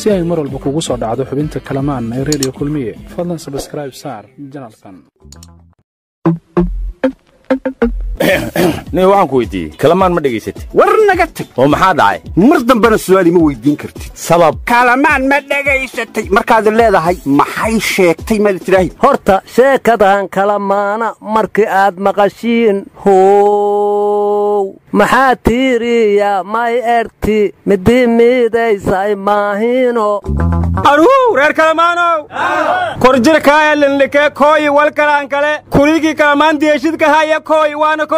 si ay mar walba kugu soo dhacdo xubinta kalamaan ee redio kulmiye fadlan sabskraib saar janalkan nin waxaan ku weydiiyey kalamaan ma dhegaysatay war naga tag. Oo maxaa dhacay? Mar dambena su'aal ima weydiin kartid. Sabab? Kalamaan ma dhegaysatay. Markaad leedahay maxay sheegtay maad tidhaahi horta sheekadan kala maana markii aad maqashiin how maxaa tiiriya may erti midii miidaysay maahino aruu reer kalamaanow korjir kaayalinlike kooyi walkalaan kale. Kurigii kalamaan deeshidka haya kooy waana kooyi. kooy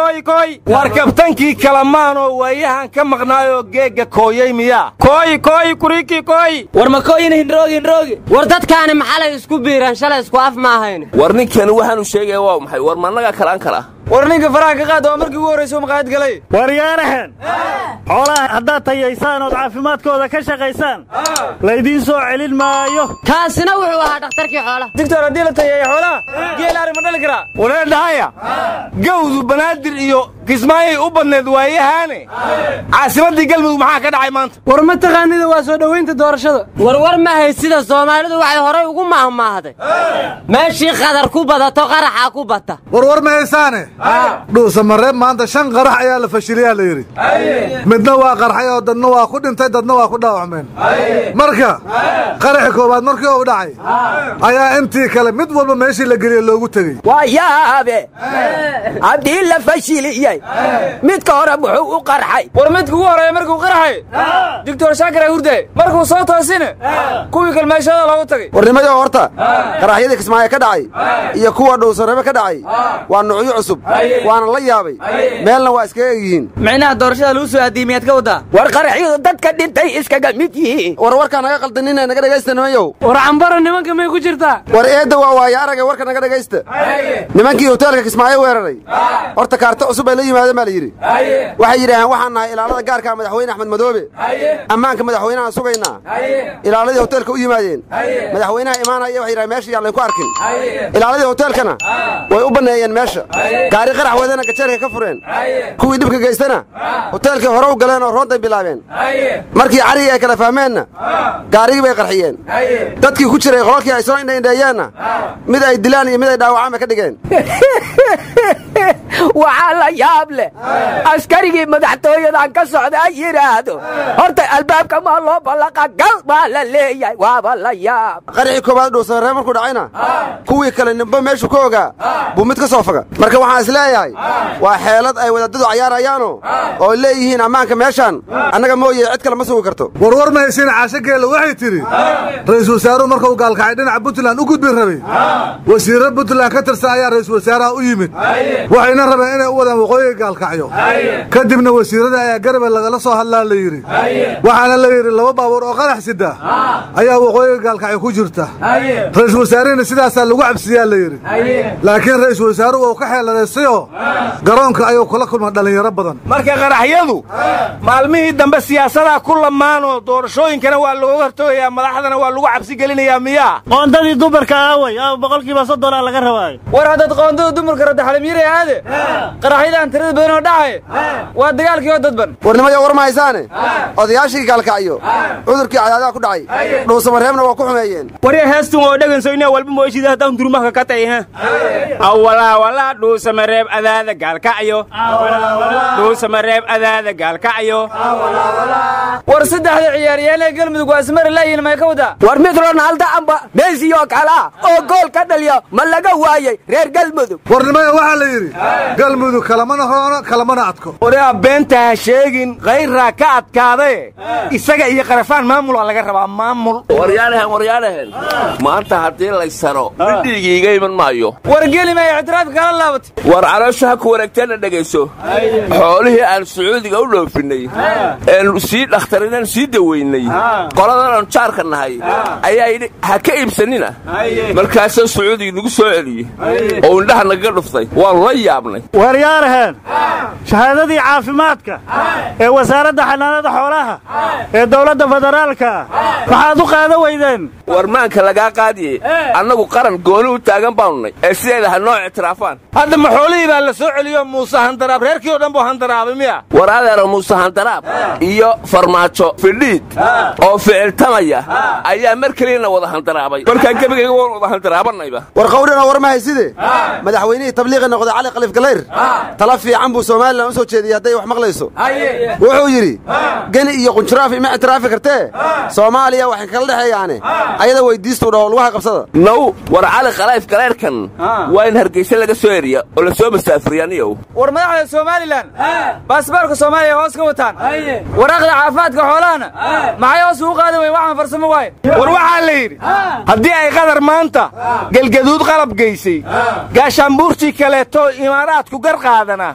war kabtankii kalamaanoo waayahan ka maqnaayoo geegga kooyey miyaa war ma kooyina hindroogi hindroogi war dadkaani maxalay isku biiraan? Shalay isku af ma ahayn. War ninkani waxaanu sheegaya waa maxay? War mannaga kalaan kala war ninka faraha ka qaad waa markii ugu horraysa u maqaayad galay. Xoolaha haddaad tayaysaan ood caafimaadkooda ka shaqaysaan laydiin soo celin maayo. Kaasina wuxuu ahaa dhakhtarkii xoolaha. Digtor haddii la tayeeya xoolaha geel ari ma dhali karaa? Wareedhahaya gawdu banaadir iyo kismaayay u badneed waayahaane. Caasimaddii galmudug maxaa ka dhacay maanta? War ma taqaanida waa soo dhowaynta doorashada? Warwar ma haysida soomaalidu waxay horay ugu maahmaahday. Meeshii qadar ku badato qaraxaa ku bata. Warwar ma haysaane? Dhuusamareeb maanta shan qarax ayaa la fashiliyaa la yidhi. Midna waa qarxay oo dadna waa ku dhintay dadna waa ku dhaawacmeen marka qaraxi koowaad markii uu dhacay ayaa intii kale mid walba meeshii la geliye loogu tegey waa yaabe. Haddii la fashiliyey midka hore muxuu u qarxay. War midka ugu horreeya markuu qarxay? Digtor shaakir ay hurday markuu soo toosine kuwii kalmeeshada loogu tagay warnimayo horta qaraxyadii kismaayo ka dhacay iyo kuwa dhuusarebe ka dhacay waa nuucyo cusub. Waana la yaabay. Meelna waa iskaga egyihiin micnaha doorashada lagu soo aadiyey miyaad ka wadaa war qaraxyadu dadka dhintay iskaga mid yihiin war warkaa naga qaldanina naga dhegaysta nimanyow war cambaro nimanka may ku jirtaa war eedda waa waayo aragay warka naga dhegaysta nimankii hoteelka kismaayo weeraray. Horta kaarto cusub ay la yimaadeen baa la yidhi. Waxay yidhaaheen waxaan nahay ilaalada gaarka madaxweyne axmed madoobe. Ammaanka madaxweynahaan sugaynaa. Ilaaladii hoteelka u yimaadeen. Madaxweynaha imaanaya waxay yidhahen meesha yaan laynku arkin. Ilaaladii hoteelkana way u banneeyeen meesha. Gaari qarax wadana gajeelka ka fureen. Kuwii dhibka geystana hoteelkii hore u galeen oo roonday bilaabeen. Markii carigii ay kala fahmeenna gaarigii bay qarxiyeen. Dadkii ku jiray qolalkii ay soo indhaindheeyeenna mid ay dilaan iyo mid ay dhaawacaan bay ka dhigeen. Waxaa la yaab leh askarigii madaxtooyadan ka socda ay yidhaahdo horta albaabka maa loo ballaqa gal baa la leeyahay waaba la yaab. Qaraxii koowaad dhuusaree markuu dhacayna kuwii kale nimba meeshuu ka ogaa buu mid ka soo faga. Marka waxaan is leeyahay waa xeelad ay wadaadadu cayaarayaano oo leeyihiin ammaanka meeshaan annaga mooye cid kale ma sugi karto. Warwar ma haysiina caasho geella waxay tidhi ra'iisul wasaaruhu marka uu gaalkacay dhinaca puntland u gudbi rabay. Wasiirra puntland ka tirsan ayaa ra'iisul wasaaraha u yimid. Waxayna rabeen inay u wadaan waqooyiga gaalkacyo. Kadibna wasiirrada ayaa garabe lagala soo hadlaa la yidhi. Waxaana la yidhi laba baabuur oo qarax sida ayaa waqooyiga gaalkacyo ku jirta. Ra'iisul wasaarihina sidaasaa lagu cabsiyaa la yidhi. Laakiin ra'iisul wasaaruhu uu ka xeeladaystayoo garoonka ayuu kula kulma dhallinyaro badan maalmihii dambe siyaasadaa ku lamaanoo doorashooyinkana waa looga hortoogayaa madaxdana waa lagu cabsi gelinayaa miyaa qoondadii dumarka aaway aa boqolkiiba soddonaa laga rabaayo war haddaad qoondada dumarka radda xalimyiray aade qaraxyadaan tirada badan oo dhacay waa dagaalkii oo dadban. Warnimayo war ma haysaane odayaashii gaalkacyo cudurkii cadaadaha ku dhacay dhuusamareebna waa ku xumeeyeen. Warya heestun oo dhegansoyna walba mooshida haddaan durmahka ka tahay ha? Awalaa walaa dhuusamareeb adaada gaalkacyo. Dhuusamareeb adaada gaalkacyo war saddexda ciyaaryahanee galmudug waa ismari laayihin may ka wadaa war mid ronaaldo amba meesiyoo kalaa oo gool ka dhaliya ma laga waayey reer galmudug. Warnimaya waxaa la yidhi galmudug kalamana hoono kalamana adko. Waraa beenta ha sheegin khayraa ka adkaadae isaga iyo qarafaan maamulaa laga rabaa maamul. Waryaanahan waryaanahan maanta haddii laysaro midhiigii iga iman maayo. War geli maya ictiraafka kala laabatay war caloosha ha ku wareegteenna dhegayso. Xoolihii aan sacuudiga u dhoofinnay een sii dhakhtarinaan sii dawaynay qoladan aan jaarka nahay. Ayaa yidhi ha ka iibsanina. Markaasoo sacuudiga nagu soo celiyey oo indhaha nagaga dhuftay. Waannu la yaabnay. Waryaarahan shahaadadii caafimaadka ee wasaaradda xanaanada xoolaha ee dowladda federaalka. Maxaad u qaada weydeen war maanka lagaa qaadiye annagu qaran gooni u taagan baannay ee sideeda ha noo ictiraafaan. Hadda ma xoolihii baa la soo celiyo muuse handaraab? Reerkii oo dhan buu handaraabay miya war adeero muuse handaraab iyo farmaajo fidhiid oo ficiltamaya ayaa mar keliyana wada handaraabay markaa gebigayga waan wada handaraabanayba war qawrina war ma hayside madaxweynihii tabliiqi noqday cali khaliif galayr tala fiican buu somalilan u soo jeediyey hadday wax maqlayso. Wuxuu yidhi geni iyo qunjuraafi ima ictiraafi kartee? Soomaaliya waxay kala dhexeeyaane. Ayada weydiistuu dhaho lugaha qabsada. Naw war cali khalaif galeyrkan waa in hargeysa laga soo eriya oo la soo masaafuriyaniyow war madaxda somalilan baasboorka soomaaliya hoos ka wataan waraaqda caafimaadka xoolahana maxay hoos ugu qaadan weyn waxaan farsamo waaye? War waxaa la yidhi haddii ay qadar maanta gelgaduud qalab geysay gaashaanbuurtii kaleeto imaaraadku gar qaadana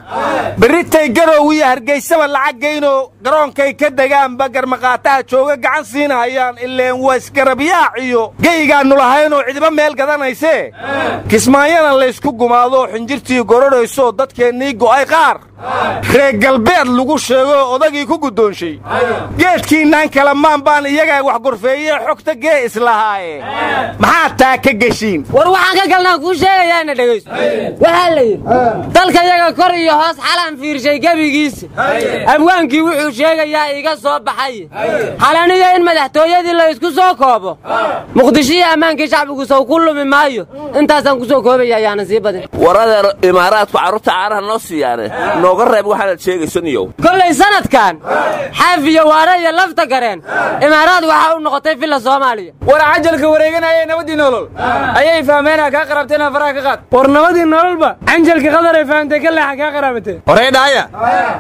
berritay garow iyo hargeysaba lacag geynoo garoonkay ka degaanba garmaqaataha jooga gacan siinahayaan ileen waa isgarabyaac iyo geygaannu lahaynoo cidiba meel gadanaysee? Kismaayana laysku gumaadoo xinjirtii gorodhaysoo dadkeennii go'ay qaar. Reer galbeed lagu sheegoo odagii ku guddoonshay. Geedkiinnan kala maan baan iyagaa wax gorfeeyee xogta gee islahaaye. Maxaa taa ka geshiin? War waxaan ka galnaan kuu sheegayaana dhegayso. Waxaa la yidhi dalka yaga kor iyo hoos xalaan fiirshay gebigiisa abwaankii wuxuu sheegayaa iga soo baxay. Xalaniyo in madaxtooyadii la isku soo koobo. Muqdisho iyo ammaankii shacbigu sow ku lumi maayo. Intaasaan ku soo koobaya ayaanan sii badin. War adeer imaaraadku carruurta caanaha noo siiyaane nooga reeb waxaanaad sheegaysaniyow sanadkan xaafiyo waare iyo lafta gareen. Imaaraad waxaa u noqotay villa soomaaliya war cajalka wareeganaya nabadii nolol. Ayay fahmeenaa kaa qarabteena faraha ka qaad. War nabadii nololba canjalka qadar ay fahamtay ka leexa kaa qaraabatee horey dhahaya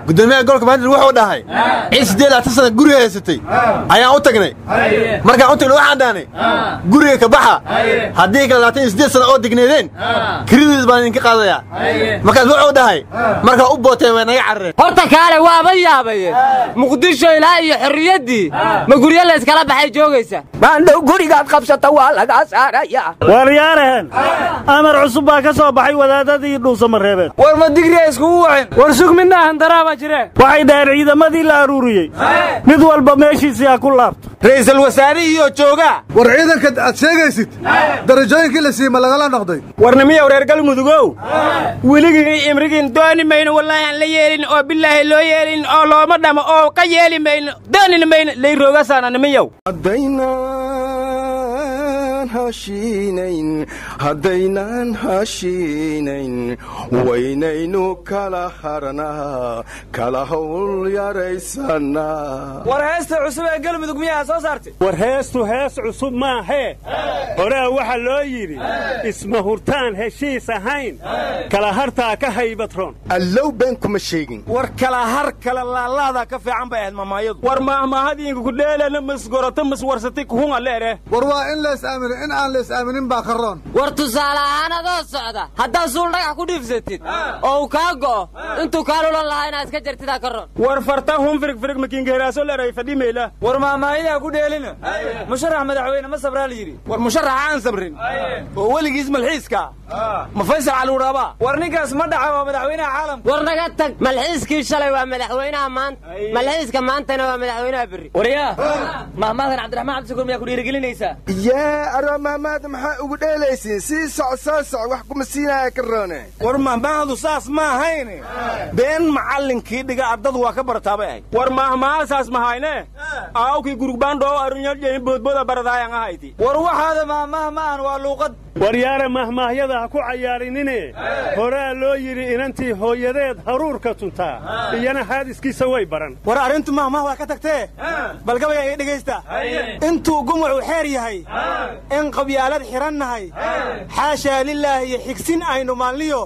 guddoomiyaha gobolka bandir wuxuu dhahay cid siddeed laatan sana guriga haysatay ayaan u tagnay. Markaan u tagnay waxaan dhahnay guriga ka baxa haddii kale labaatan iyo siddeed sana oo degneedeen kiridiis baan idinka qaadayaa. Markaas wuxuu dhahay markaa u booteen way naga carareen horta kaale waaba yaabaye muqdisho ilaa iyo xorriyaddii ma guryo layskala baxay joogaysa? Maandhow gurigaad qabsata waa lagaa saaraya waryaarahen amar cusub baa ka soo baxay wadaadadii dhuusamareebeed war ma digriya iskugu wacin war sug midna handaraabaa jireen waxay dhaheen ciidamadii la aruuriyey. Mid walba meeshiisii ha ku laabto ra'iisul wasaarihiioo joogaa war ciidanka aad sheegaysid? Darajooyinkii la siima lagala noqday. Warnimiyow reer galmudugow weligii imrigiin dooni mayno wallaahi aan la yeelin oo bilaahi loo yeelin oo looma dhamo oo ka yeeli mayno doonina mayno layroogasaana nimiyow haddaynaan hashiinayn waynaynu kala harnaa kala hawl yaraysanaa war heesta cusub ee galmudug miyaa soo saartay? War heestu hees cusub maahee horaa waxaa loo yidhi isma hurtaan heshiis ahayn kala hartaa ka haybadroon allow been kuma sheegin. War kala har kala laalaadaa ka fiican bay ahayd mamaayadu war maahmaahadiinka kudheelana masgoroto maswarsatay kuhunga leere. War waa in lays aamino in aan lays aaminin baa ka roon war tusaale ahaan adoo socda haddaad suul dhagax ku dhiifsatid oo uu kaa go'o intuu kaa lulan lahaa inaad iska jartidaa ka roon war farta hun firig firig makiingeheraaso leeray fadhimayla war maamaahidaa ku dheelina. Musharax madaxweyne ma sabraa la yidhi war musharaxa aan sabrin. Oo weligiis malxiiska ma faysal caliwuraabaa war ninkaas ma dhaca waa madaxweynaha caalamka war naga tag. Malxiiskii shalay waa madaxweynaha maanta. Malxiiska maantana waa madaxweynaha berri waryaa mahmaadan cabdiraxmaan cabdishakuur miyaa ku dhiirigelinaysaa? Yaa aroo mahmaad maxaa ugu sii soc soo soc wax kuma siinaya ka roone. War mahmaahdu saas ma ahayne? Been macallinkii dhiga ardadu waa ka barataabay ahayd war maahmaasaas mahayne aawkii gurugbaandhoo arunyaljeeni boodbooda baradaayan ahayti. War waxaada maahmaah ma ahan waa luuqad waryaare mahmaahyada ha ku cayaarinine horaa loo yidhi inantii hooyadeed haruurka tuntaa. Iyana haadiskiisa way baran. War arrintu mahmaah waa ka tagtee? Bal gabaya iga dhegaysta. Intuu gumucu xeer yahay in qabyaalad xidhan nahay xaashaa lilaahi iyo xigsin aynu maalniyo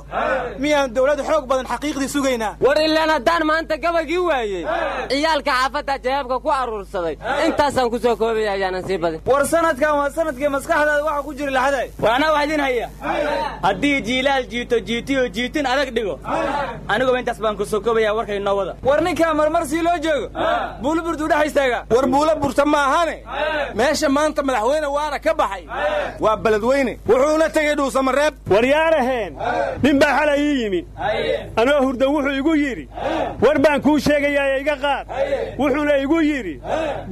miyaan dawlad xoog badan xaqiiqdii sugaynaa. War ilaan haddaan maanta gabagii waayey ciyaalka xaafadda jawaabka ku aruursaday intaasaan ku soo koobaya ayaanan sii badin. War sanadkan waa sannadkii maskaxdaada waxa ku jiri war anaa wax idin haya haddii jiilaal jiito jiitiyo jiitin adag dhigo. Aniguba intaas baan ku soo koobaya warkay noo wada. War ninkaa marmar sii loo joogo. Buulo burtuu dhex istaaga war buulo burta ma ahane. Meesha maanta madaxweyne waana ka baxay. Waa beledweyne. Wuxuuna tegey dhuusamareeb waryaaraheen nin baa xalay ii yimi anoo hurda wuxuu igu yidhi war baan kuu sheegayaa iga qaad wuxuuna igu yidhi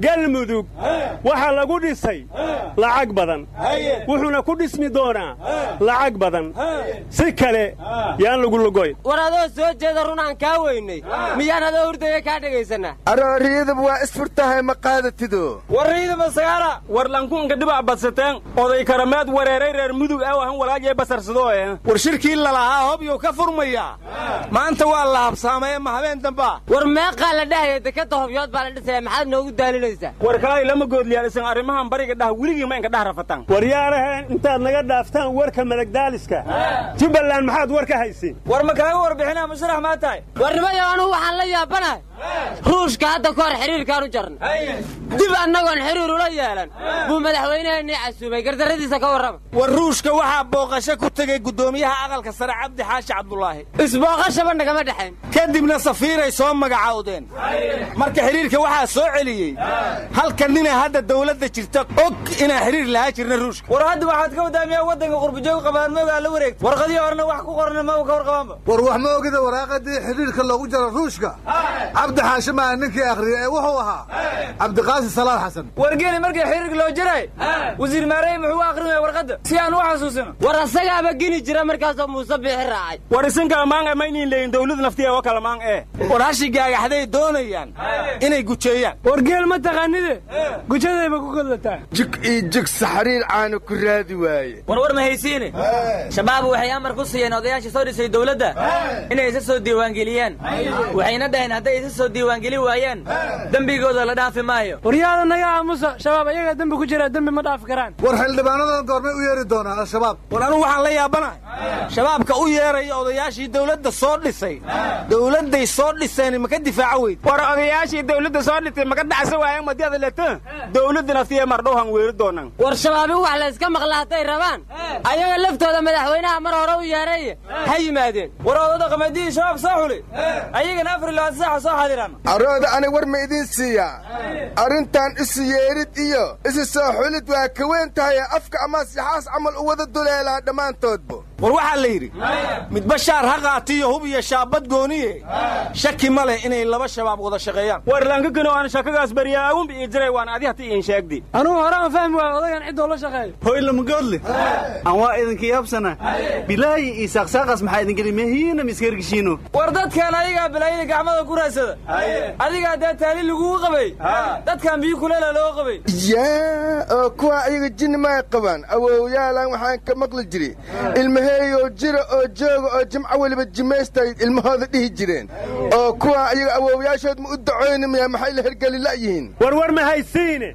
galmudug waxaa lagu dhisay lacag badan. Wuxuuna ku dhismi doonaa lacag badan. Si kale yaan lagu lugoyn. War adoo soo jeeda runaan kaa weynay miyaan adoo hurdaya kaa dhegaysanaa arooriyadaba waa isfurtahay ma qaadatido. Warriidama sagaara war lankuunka dhibac badsateen oday karameed wareeray reer mudug ah wahan walaajee basarsadoo eh? War shirkii lalahaa hobyuu ka furmayaa maanta waa la habsaamaya ma habeen dambaa war meeqaa la dhahaya dekadda hobyood baa la dhisaya maxaad noogu daalinaysaa? War kalay lama goodliyaalisan arrimahan bariga dhah weligii ma inka dhah rafatan waryaarahan intaad naga دافتان ورك ملك دالسكا جبلان محاد ورك هيسي ور ما كاي ور بحنا مسرح ما تاي ور ما يانو وحان لا يابنا روش كا هدا كور حرير كانو جرن annagoon xidhiir ula yeelan. Buu madaxweyneheennii casuumay gardarradiisa ka warrama war ruushka waxaa booqasho ku tegey guddoomiyaha aqalka sare cabdi xaashi cabdulaahi isbooqashaba nagama dhexayn kadibna safiiray soo magacowdeen. Marka xidhiirka waxaa soo celiyey halka nina hadda dawladda jirta og inaan xidhiir lahaa jirna ruushka. War hadda waxaad ka wadaamiyaa waddanka qurbajoog qabaadmoogaa la wareegta. Warqadii horena wax ku qorana ma ka warqabaanba war wax ma ogida waraaqadii xidhiirka loogu jaro ruushka? Cabdi xaashi maa ninkii akhriyey ee wuxuu ahaa? Cabdiqaasi salaad xasan. Wargeli markii xiriirka loo jaray wasiir maarey muxuu akhrinaya warqadda. Si aan u xasuusino. War asagaaba geni jira markaasoo muuse biixi raacay. War isinka maanga ma iniin leeyin dawlad naftiya oo kala maang ee war hashi gaagaxday doonayaan inay gujeeyaan war geel ma taqaanide gujadayba ku godlataa jig iyo jig saxriir caana ku raadi waaye. War war ma haysiine? Shabaab waxay amar ku siiyeen odayaashii soo dhisay dawladda inay isa soo diiwaangeliyaan. Waxayna dhaheen hadday isa soo diiwaangeli waayaan. Dembigooda la dhaafi maayo waryaada naga aamusa shabaab ayagaa dembi ku jira dembi ma dhaafi karaan war xildhibaanadan goormay u yeeri doonaan al-shabaab. War anugu waxaan la yaabanahay shabaabka u yeeraya odayaashii dawladda soo dhisay. Dawladday soo dhiseen maka difaaco weyd? War odayaashii dawladda soo dhitay maka dhacsa waayeen madiyada leta dawladda naftiya mardhowhan weeri doonan war shabaab in wax la iska maqla hadday rabaan? Ayaga laftooda madaxweynaha mar hore u yeeray ha yimaadeen. War oda dhaqameedihii shabaab soo xuli? Ayagana afar labaatan saaxa soo xaadiraan arooda ani war ma idiin siiyaa arrintan isu yeedhid iyo isu soo xulid waa ka weyn tahay afka ama sixaas camal u wada duleelaa dhammaantoodba war waxaa la yidhi midba shaar ha qaatiyo hub iyo shaabad gooniye. Shaki ma leh inay laba shabaab wada shaqeeyaan. War lankakano aan shakagaas baryaawunba ii jiray waan adi hata iin sheegdi. Anugu hore aan fahmi waayo odagan ciddoo la shaqeeyo hoylamagoodle aan waa idinka yaabsana bilaayi iyo saaqsaaqas maxaa idingeli mehiina miskargishiino war dadkan ayagaa bilaayada gacmada ku raadsada adigaa dee taali lagugu qabay. Dadkan biyo kuleela loo qabay. Yaa oo kuwa ayaga jinni may qabaan. Awowyaalan waxaan ka maqli jiri ilmaheeyoo jira oo jooga oo jimco weliba jimaystay ilmahooda dhihi jireen. Oo kuwa ayaga awowyaashood ma u dacoynimaya maxay la hergeli la'yihiin? Warwar ma haysiine?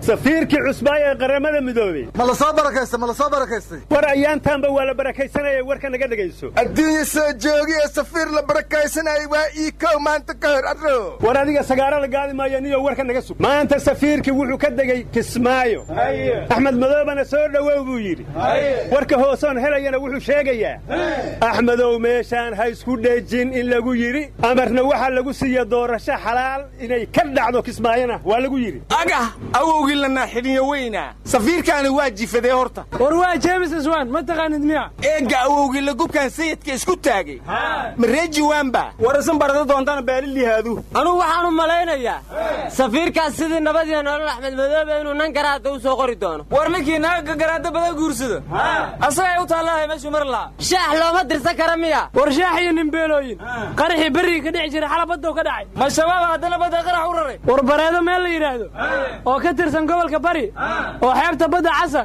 Safiirkii cusbaay ee qaramada midoobey ma la soo barakaysta ma la soo barakaystay? War ayaantaanba waa la barakaysanaya warka naga dhegayso. Adduunya soo joogi ee safiir la barakaysanayay waa ii kow maanta ka hor arro. War adiga sagaaro la gaadi maayo niyo warka naga sug. Maanta safiirkii wuxuu ka degey kismaayo. Axmed madoobana soo dhowow buu yidhi. Warka hoosoon helayana wuxuu sheegayaa axmedow meeshaan ha isku dhejin in lagu yidhi amarna waxaa lagu siiya doorasho xalaal inay ka dhacdo kismaayona waa lagu yidhi. Agah awowgii la naaxidhiyo weynaa safiirkaani waa jifadee horta. War waa james iswan ma taqaanid miya? Eegga awowgii la gubkaan sayidka isku taagay. Ma ree jiwaanba war isan barada doontana baalilihaadu anugu waxaanu malaynayaa. Safiirkaas sidii nabadiyo nolol axmed madoobe inuu nan garaada u soo qori doono. War ninkii naaga garaada badan guursado. Asagay u lahaa shaax looma dirsan kara miya. War shaax iyo nimbeelooyin qaraxii berriga ka dhici jiray xala baddow ka dhacay. Ma shabaab haddana badda qarax u raray. War bareedo meel la yidhaahdo. Oo ka tirsan gobolka bari. Oo xeebta badda casa.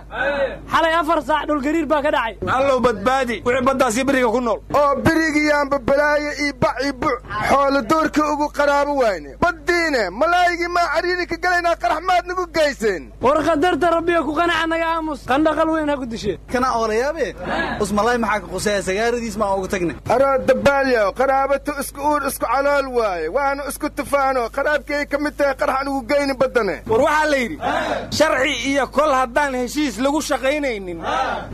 Xalay afar saac dhulgariir baa ka dhacay. Allow badbaadi. Wixii baddaasi beriga ku nool. Oo berigiyaanba balaayo iyo baci buc xoolo doorkii ugu qaraabo wayne baddiine malaa'igii maa cariiri ka galaynaa qarax maad nagu gayseen war qadarta rabbiga ku qanaca naga aamus. Qandhaqal weyn ha ku dishe. Kana oolayaabe usmalay maxaa ka quseeya? Sagaaradiis maa ugu tagne aroo dabaalyo qaraabatu isku uur isku calool waaye. Waanu isku tufaano. Qaraabkay ka mid tahay qarax anugu geyni baddane. War waxaa la yidhi sharci iyo kol haddaan heshiis lagu shaqaynaynin.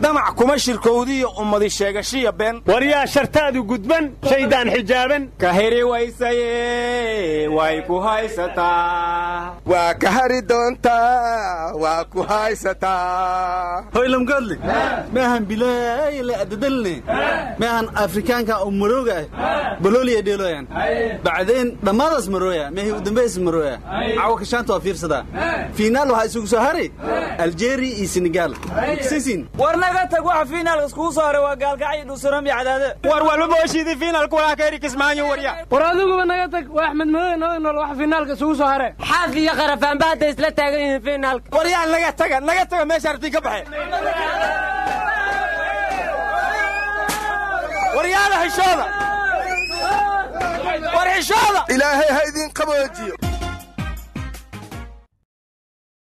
Damac kuma shirkowdiyo ummadi sheegashiya been war yaa shartaadu gudban shaydaan xijaaban. Ka heri waysaye way ku haysataa. Waa ka hari doontaa waa ku haysataa. Hoylamgoodle maahan bilaay la adadalne maahan afrikaanka oo marooga ah balooliya dheelooyan bacdayn dhammaadaas marooya meehi u dambays marooya cawa kashaanta waa fiirsadaa fiinaal waxaa isugu soo hari aljeria iyo senegal. Sisin. War naga tag waxa fiinaalka iskugu soo haray waa gaalkacyo dhuusaram iyo cadaade. War walba mooshiidii fiinaalku walaa ka eri kismaayo warya. War adiguba naga tag waa axmed madow noo nool wax fiinaalka isugu soo hare xaaf iyo qarafaanba hadday isla taagan yihiin fiinaalka waryaa naga taga naga taga meesha artiin ka baxe ورياضة هشوضة ورحشوضة إلهي هيدين قبل الجيو